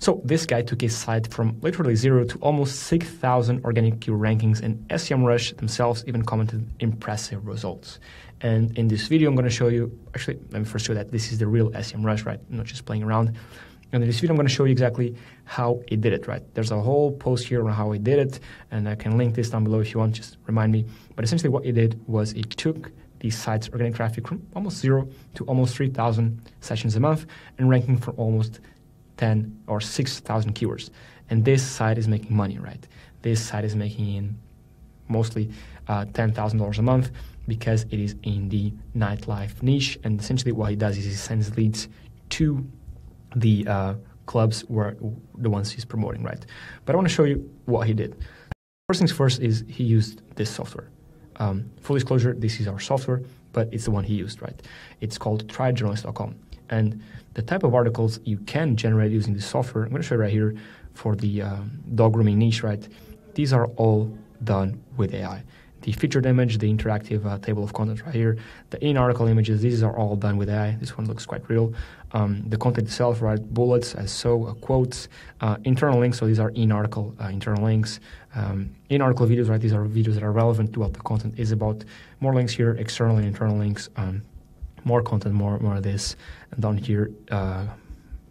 So this guy took his site from literally zero to almost 6,000 organic keyword rankings, and SEMrush themselves even commented impressive results. And in this video, I'm going to show you, actually, let me first show that this is the real SEMrush, right? I'm not just playing around. And in this video, I'm going to show you exactly how it did it, right? There's a whole post here on how it did it, and I can link this down below if you want, just remind me. But essentially what it did was it took these sites' organic traffic from almost zero to almost 3,000 sessions a month and ranking for almost 10 or 6,000 keywords. And this site is making money, right? This site is making in mostly uh, $10,000 a month because it is in the nightlife niche. And essentially, what he does is he sends leads to the uh, clubs where the ones he's promoting, right? But I want to show you what he did. First things first is he used this software. Um, full disclosure, this is our software, but it's the one he used, right? It's called tryjournalist.com. And the type of articles you can generate using this software, I'm going to show you right here for the um, dog grooming niche, right? These are all done with AI. The featured image, the interactive uh, table of contents right here, the in-article images, these are all done with AI. This one looks quite real. Um, the content itself, right? Bullets, as so, uh, quotes, uh, internal links. So these are in-article uh, internal links. Um, in-article videos, right? These are videos that are relevant to what the content is about. More links here, external and internal links. Um, more content, more more of this, and down here uh,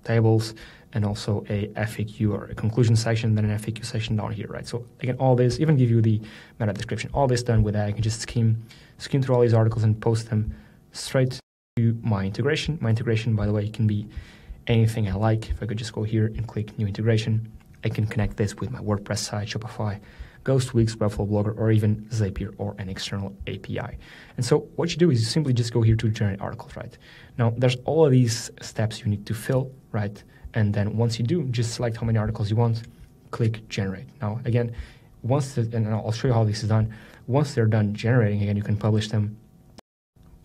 tables and also a FAQ or a conclusion section, then an FAQ section down here, right? So again, all this, even give you the meta description, all this done with that. I can just skim, skim through all these articles and post them straight to my integration. My integration, by the way, can be anything I like. If I could just go here and click new integration, I can connect this with my WordPress site, Shopify, Ghost Wix, Webflow Blogger, or even Zapier or an external API. And so what you do is you simply just go here to generate articles, right? Now, there's all of these steps you need to fill, right? And then once you do, just select how many articles you want, click generate. Now, again, once, the, and I'll show you how this is done. Once they're done generating, again, you can publish them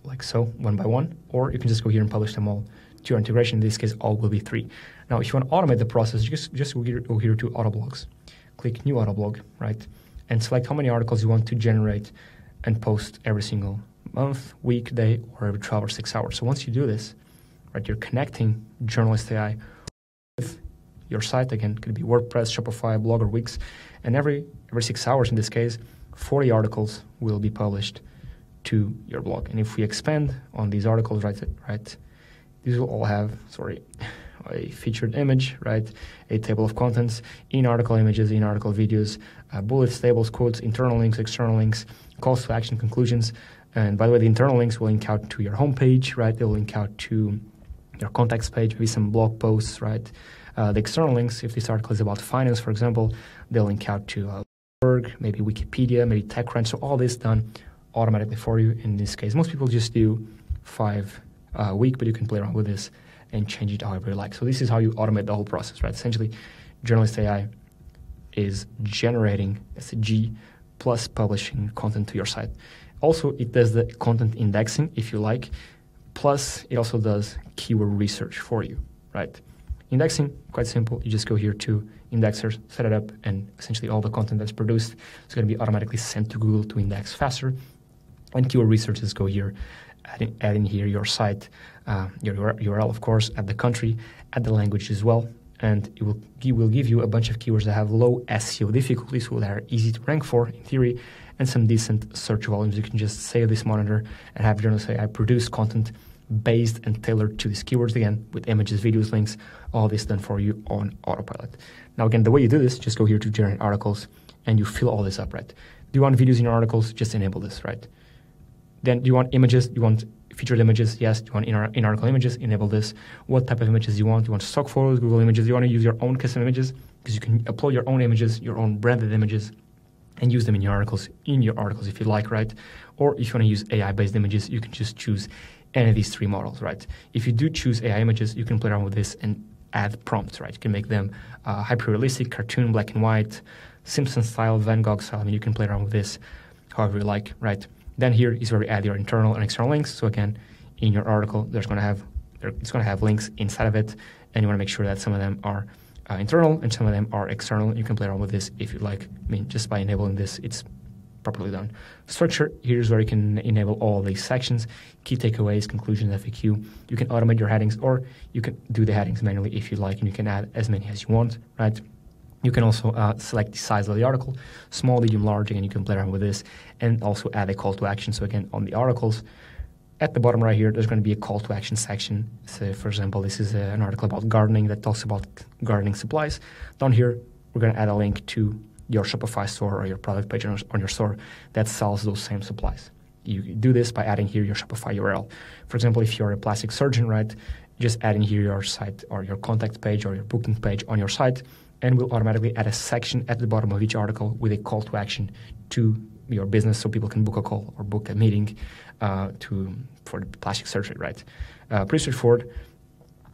like so, one by one, or you can just go here and publish them all to your integration. In this case, all will be three. Now, if you want to automate the process, just, just go here, go here to Autoblogs. Click New Autoblog, right? And select how many articles you want to generate and post every single month, week, day, or every 12 or 6 hours. So once you do this, right, you're connecting Journalist AI with your site again could be WordPress, Shopify, Blogger, Wix, and every every six hours in this case, 40 articles will be published to your blog. And if we expand on these articles, right, right, these will all have sorry, a featured image, right, a table of contents, in article images, in article videos, uh, bullets, tables, quotes, internal links, external links, calls to action, conclusions. And by the way, the internal links will link out to your homepage, right? They will link out to your contacts page, maybe some blog posts, right? Uh, the external links, if this article is about finance, for example, they'll link out to uh, maybe Wikipedia, maybe TechCrunch. So all this done automatically for you. In this case, most people just do five uh, a week, but you can play around with this and change it however you like. So this is how you automate the whole process, right? Essentially, Journalist AI is generating SG plus publishing content to your site. Also, it does the content indexing if you like. Plus, it also does keyword research for you, right? Indexing, quite simple. You just go here to indexers, set it up, and essentially all the content that's produced is going to be automatically sent to Google to index faster. And keyword researchers go here, adding, adding here your site, uh, your URL, of course, add the country, add the language as well, and it will, it will give you a bunch of keywords that have low SEO difficulty, so that are easy to rank for in theory, and some decent search volumes. You can just save this monitor and have Journalist AI produce content based and tailored to these keywords again with images, videos, links, all this done for you on autopilot. Now, again, the way you do this, just go here to generate articles and you fill all this up, right? Do you want videos in your articles? Just enable this, right? Then do you want images? Do you want featured images? Yes. Do you want in, in article images? Enable this. What type of images do you want? Do you want stock photos, Google images? Do you want to use your own custom images? Because you can upload your own images, your own branded images, and use them in your articles, in your articles if you like, right? Or if you want to use AI-based images, you can just choose any of these three models, right? If you do choose AI images, you can play around with this and add prompts, right? You can make them uh, hyper-realistic, cartoon, black and white, Simpson style, Van Gogh style. I mean, you can play around with this however you like, right? Then here is where you add your internal and external links. So again, in your article, there's going to have it's going to have links inside of it, and you want to make sure that some of them are uh, internal and some of them are external. You can play around with this if you like. I mean, just by enabling this, it's properly done. Structure, here's where you can enable all these sections, key takeaways, conclusions, FAQ. You can automate your headings or you can do the headings manually if you like and you can add as many as you want, right? You can also uh, select the size of the article, small, medium, large, and you can play around with this and also add a call to action. So again, on the articles, at the bottom right here, there's going to be a call to action section. So for example, this is a, an article about gardening that talks about gardening supplies. Down here, we're going to add a link to your Shopify store or your product page on your store that sells those same supplies. You do this by adding here your Shopify URL. For example, if you're a plastic surgeon, right, just adding here your site or your contact page or your booking page on your site, and we'll automatically add a section at the bottom of each article with a call to action to your business so people can book a call or book a meeting uh, to for the plastic surgery, right? Uh, pretty straightforward.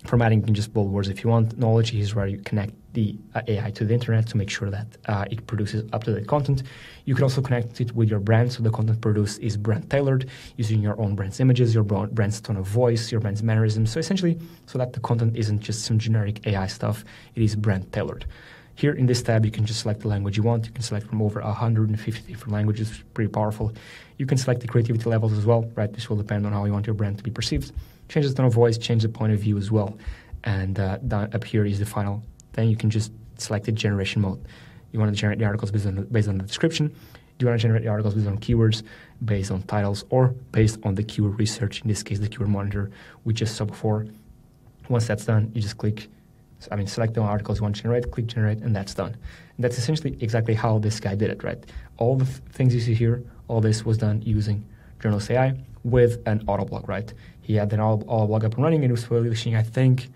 Formatting, you can just bold words if you want. Knowledge is where you connect the uh, AI to the internet to make sure that uh, it produces up to date content. You can also connect it with your brand, so the content produced is brand tailored, using your own brand's images, your brand's tone of voice, your brand's mannerisms. So essentially, so that the content isn't just some generic AI stuff, it is brand tailored. Here in this tab, you can just select the language you want. You can select from over 150 different languages, pretty powerful. You can select the creativity levels as well, right? This will depend on how you want your brand to be perceived. Change the tone of voice, change the point of view as well. And uh, down up here is the final. Then you can just select the generation mode. You want to generate the articles based on the, based on the description. You want to generate the articles based on keywords, based on titles, or based on the keyword research, in this case, the keyword monitor we just saw before. Once that's done, you just click I mean, select the articles you want to generate, click generate, and that's done. And that's essentially exactly how this guy did it, right? All the th- things you see here, all this was done using Journalist AI with an Autoblog, right? He had an Autoblog up and running and it was publishing, I think,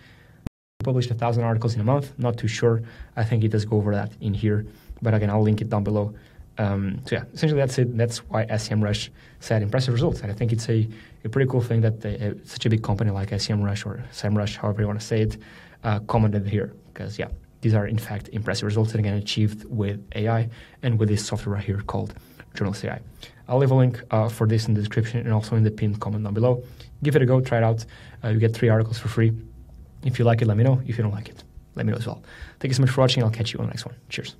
published a thousand articles in a month. Not too sure. I think he does go over that in here. But again, I'll link it down below. Um, so yeah, essentially that's it. That's why SEMrush said impressive results. And I think it's a, a pretty cool thing that they, uh, such a big company like SEMrush or SEMrush, however you want to say it, uh, commented here because yeah, these are in fact impressive results and again achieved with AI and with this software right here called Journalist AI. I'll leave a link uh, for this in the description and also in the pinned comment down below. Give it a go, try it out. Uh, you get three articles for free. If you like it, let me know. If you don't like it, let me know as well. Thank you so much for watching. I'll catch you on the next one. Cheers.